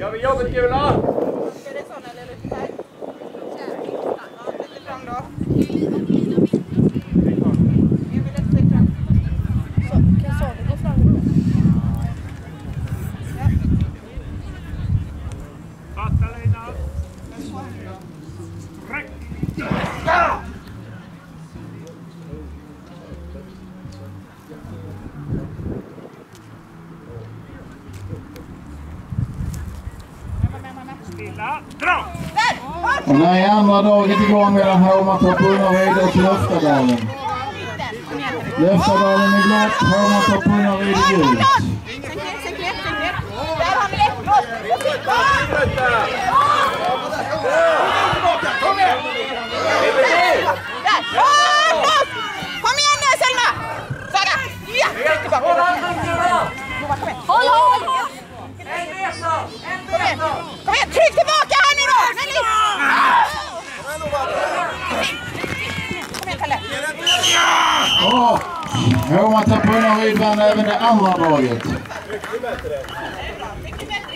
Gör vi jobbet Gula? Är det sån eller lite här? Ja, lite fram då. Emil, ett steg fram. Kan Saga gå fram? Fatta Lina. Räck. Och nu är andra dagen igång mellan Hovmantorp Unnaryd och Löftadalen. Löftadalen i blått, Hovmantorp Unnaryd i gult. Sänk ner, sänk ner, sänk ner. Där har ni ett blått. Där! Framåt! Kom igen nu Selma! Saga! Ja! Tryck tillbaka. Nova, kom igen. Håll, håll! Kom igen, kom igen, tryck tillbaka här nu då! Nej, nej. Kom igen Kalle. Och Hovmantorp Unnaryd vann även det andra draget. Mycket bättre